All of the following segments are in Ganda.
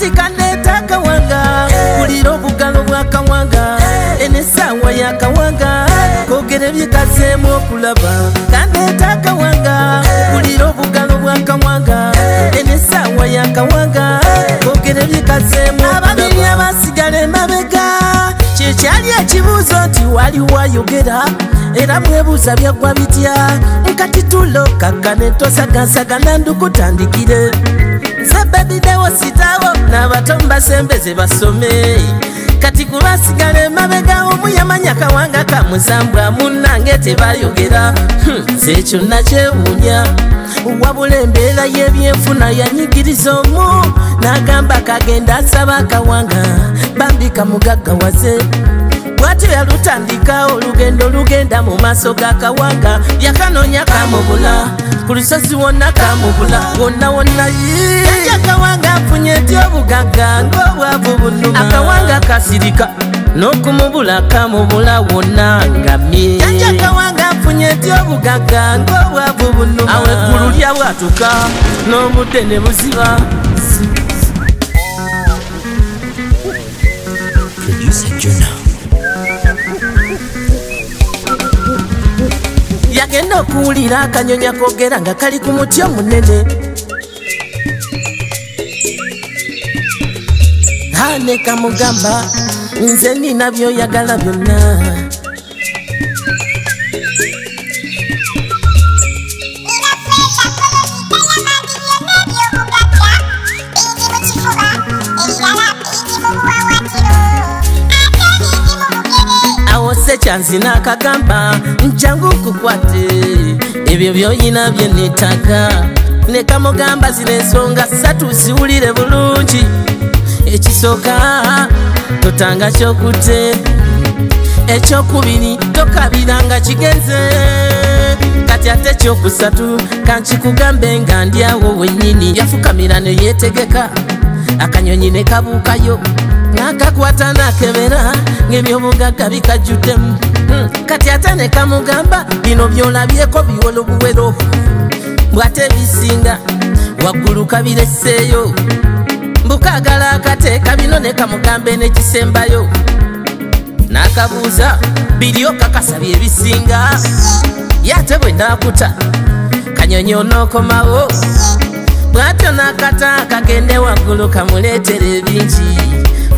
kati kandeeta akawanga kulira obugalo bw'akawanga enesaawa y'akawanga koogera ebyekazeemu okulaba kandeeta akawanga kulira obugalo bw'akawanga enesaawa y'akawanga koogera ebyekazeemu ababiri abasigala emabega kyekyali ekibuuzo nti waliwo ayogera era mwebuuza byaggwa bitya. Nkati tulo kakkane tosagasagana ndukutandikire nze bedidewo sitawo n'abato mbasembeze basome. Kati kubasigala emabega omu yamanya kawanga kamuzambwa munnange tebayogera. Nze ekyo nakyewuunya wabula embeera y'ebyenfuna yanyigiriza omu n'agamba kagenda asaba akawanga bambi kamugaggawaze bwatyo yalutandika olugendo lugenda mu maaso g'akawanga yakanoonya kamubula ku lusozi wonna kamubula wonna wonna yajja akawanga afunye ety obugagga ng'obwavu bunuma. Akawanga kasirika n'okumubula kamubula wonna ngamye yajja akawanga afunye ety obugagga ng'obwavu bunuma. Awo eggulu lyabwatuka n'obudde ne buziba. Producer Jonah. Okuwulira akanyonyi akoogera nga kali ku muti omunene ane kamugamba nze nina byoyagala byonna awo sekyanzina akagamba njangu nkukwate. Ebyo byoyina bye neetaaga ne kamugamba zino ensonga ssatu ziwulire bulungi. Ekisooka totanga kyokutte ekyokubiri tokabiranga kigenze. Kati ate ekyokusatu kankikugambe nga ndyawo wennyini. Yafukamira ne yeetegeka. Akanyonyi ne kabuukayo n'akakwata n'akebera ng'ebyobugagga bikajjuddemu. Hmm, kati ate ne kamugamba bino by'olabyeko biwolo buwero. Bw'ate bisinga waggulu kabiresseeyo. Mbukagala akateeka bino ne kamugambe n'ekisembayo n'akabuuza biri okakasabye ebisinga. Yate bwe ndaakuta kanyonyi onookomawo. Bw'atyo n'akata kagende waggulu kamuleetera ebingi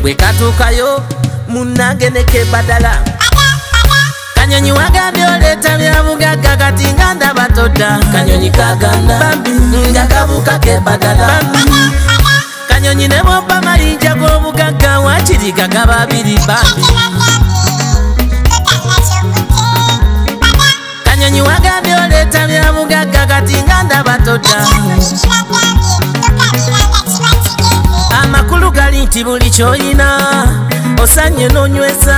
bwe katuukayo munnange ne kebadala kanyonyi wagambye oleeta byabugagga kati nga ndaba todda kanyonyi kaganda bambi nga kabuka kebadala kanyonyi ne bwobba mayinja g'obugagga wakiri gagaba abiri bambi kanyonyi wagambye oleeta byabugagga kati nga ndaba todda nti buli kyoyina osanye n'onyweza.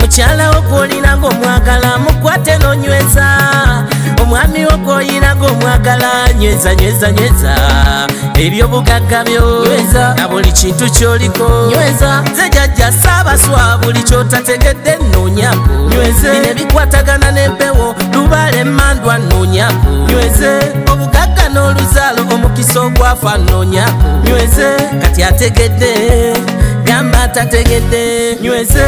Mukyalawo gwolina ng'omwagala mukwate n'onyweza. Omwami wo gwolina ng'omwagala nyweza nyweza nyweza. Ebyobugagga byo na buli kintu kyoliko. Nze jajja saabaswa buli kyotategedde nnoonyako bino ebikwatagana n'empewo lubaala emmandwa nnoonyako obugagga so fanonya nyweze kati ategedde gamba tategedde nyweze